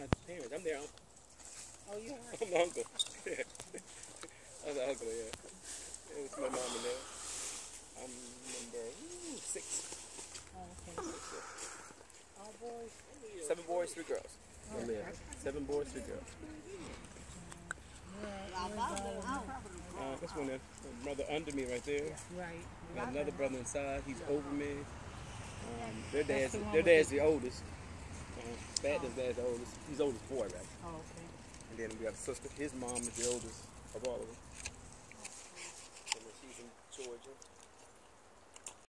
my parents. I'm their uncle. Oh, you are? I'm the uncle. I'm the uncle, yeah. It was my mom and dad. I'm number ooh, six. Oh, okay. All boys? Seven boys, three girls. Oh, Yeah. Seven boys, three girls. Yeah, where's all Uh, this one, there, my brother under me right there. Right. Got another brother inside. He's over me. Um, their dad's the their dad's the oldest. Uh, Badden's dad's the oldest. He's the oldest boy, right? Oh, okay. And then we got a sister. His mom is the oldest of all of them.